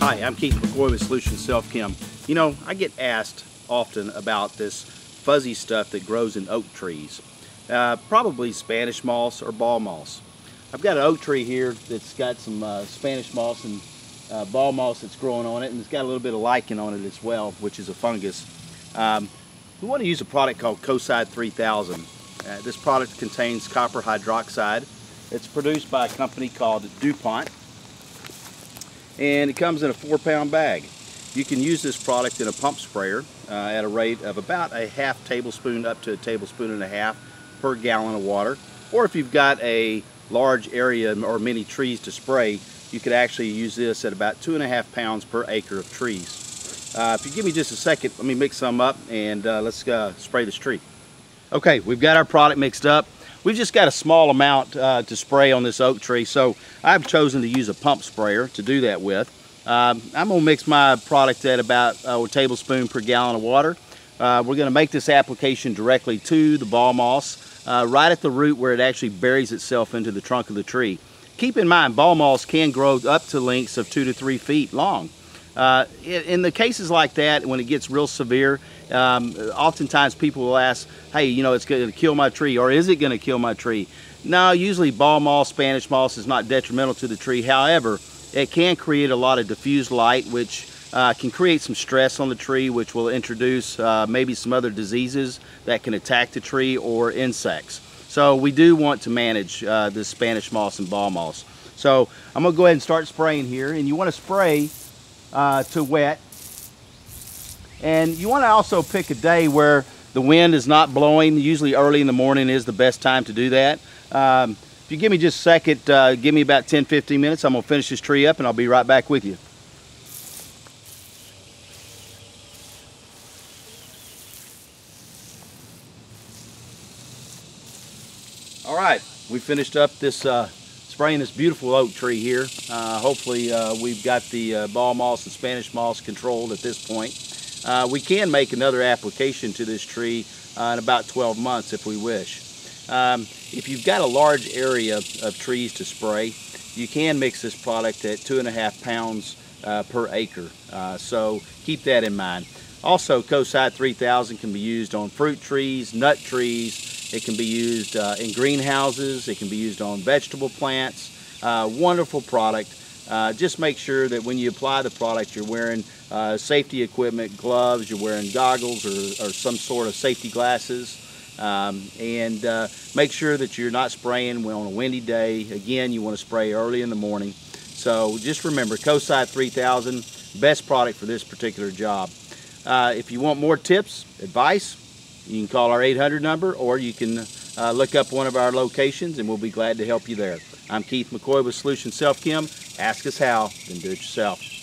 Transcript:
Hi, I'm Keith McCoy with Solution Self Chem. You know, I get asked often about this fuzzy stuff that grows in oak trees. Uh, probably Spanish moss or ball moss. I've got an oak tree here that's got some uh, Spanish moss and uh, ball moss that's growing on it and it's got a little bit of lichen on it as well, which is a fungus. Um, we want to use a product called Kocide 3000. Uh, this product contains copper hydroxide. It's produced by a company called DuPont and it comes in a four pound bag. You can use this product in a pump sprayer uh, at a rate of about a half tablespoon up to a tablespoon and a half per gallon of water. Or if you've got a large area or many trees to spray, you could actually use this at about two and a half pounds per acre of trees. Uh, if you give me just a second, let me mix some up and uh, let's uh, spray this tree. Okay, we've got our product mixed up. We've just got a small amount uh, to spray on this oak tree, so I've chosen to use a pump sprayer to do that with. Um, I'm going to mix my product at about uh, a tablespoon per gallon of water. Uh, we're going to make this application directly to the ball moss, uh, right at the root where it actually buries itself into the trunk of the tree. Keep in mind, ball moss can grow up to lengths of two to three feet long. Uh, in the cases like that, when it gets real severe, um, oftentimes people will ask, hey, you know, it's going to kill my tree, or is it going to kill my tree? No, usually ball moss, Spanish moss is not detrimental to the tree. However, it can create a lot of diffused light, which uh, can create some stress on the tree, which will introduce uh, maybe some other diseases that can attack the tree or insects. So we do want to manage uh, Spanish moss and ball moss. So I'm going to go ahead and start spraying here, and you want to spray uh, to wet. And you want to also pick a day where the wind is not blowing. Usually early in the morning is the best time to do that. Um, if you give me just a second, uh, give me about 10, 15 minutes, I'm going to finish this tree up and I'll be right back with you. All right, we finished up this uh, spraying this beautiful oak tree here. Uh, hopefully uh, we've got the uh, ball moss and Spanish moss controlled at this point. Uh, we can make another application to this tree uh, in about 12 months if we wish. Um, if you've got a large area of trees to spray, you can mix this product at two and a half pounds uh, per acre. so keep that in mind. Also, Kocide 3000 can be used on fruit trees, nut trees, it can be used uh, in greenhouses. It can be used on vegetable plants. Uh, wonderful product. Uh, just make sure that when you apply the product, you're wearing uh, safety equipment, gloves, you're wearing goggles or, or some sort of safety glasses. Um, and uh, make sure that you're not spraying on a windy day. Again, you want to spray early in the morning. So just remember, Kocide 3000, best product for this particular job. Uh, if you want more tips, advice, you can call our 800 number or you can uh, look up one of our locations and we'll be glad to help you there. I'm Keith McCoy with Solution Self Chem. Ask us how, then do it yourself.